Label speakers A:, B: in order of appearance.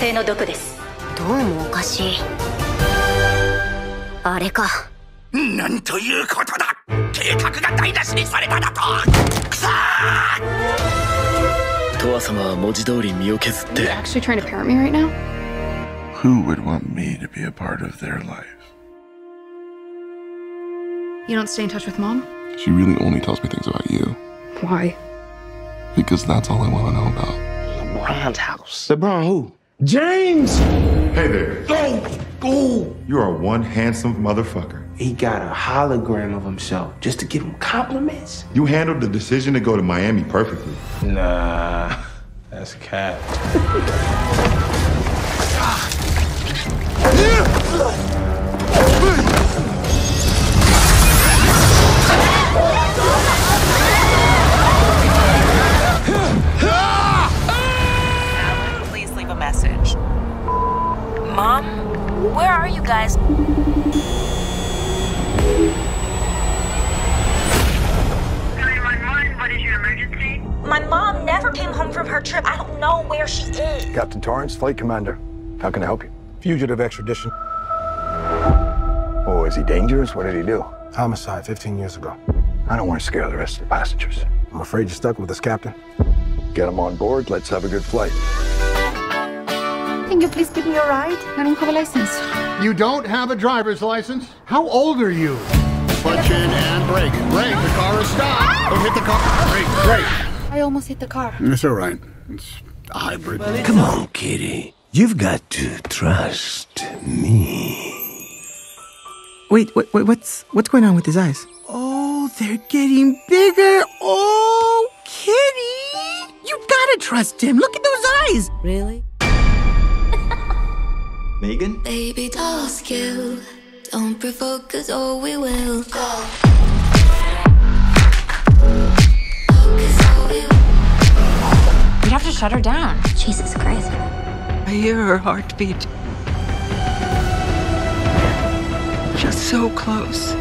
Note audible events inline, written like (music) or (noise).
A: 性の毒です
B: どうもおかしいあれか
C: なんということだ計画が台無しにされただとくそ
D: ートワ様は文字通り身を削って
E: You're actually trying to parent me right now?
F: Who would want me to be a part of their life?
E: You don't stay in touch with mom?
F: She really only tells me things about you.
E: Why?
F: Because that's all I want to know about.
G: LeBron's house.
H: LeBron who?
I: James!
J: Hey there.
H: Go! Go!
J: You are one handsome motherfucker.
H: He got a hologram of himself just to give him compliments.
J: You handled the decision to go to Miami perfectly.
H: Nah, that's cat. (laughs)
K: Ah. Mom, where are you guys?
L: What is your emergency?
K: My mom never came home from her trip. I don't know where she is.
M: Captain Torrance, flight commander. How can I help you?
I: Fugitive extradition.
M: Oh, is he dangerous? What did he do?
I: Homicide 15 years ago.
M: I don't want to scare the rest of the passengers.
I: I'm afraid you're stuck with us, Captain.
M: Get him on board. Let's have a good flight.
E: Can you please give me a ride? I don't have a license.
N: You don't have a driver's license? How old are you?
O: Clutch in and brake. Brake. The car is stopped. Ah! Don't hit the car. Brake. Brake.
E: I almost hit the car.
O: It's all right. It's a hybrid.
P: Come on, kitty. You've got to trust me.
Q: Wait, wait, wait, what's what's going on with his eyes?
R: Oh, they're getting bigger. Oh, kitty. You gotta trust him. Look at those eyes.
B: Really?
S: Megan?
T: Baby doll skill. Don't provoke, cause oh, we will go.
K: You'd have to shut her down.
B: Jesus Christ.
R: I hear her heartbeat. Just so close.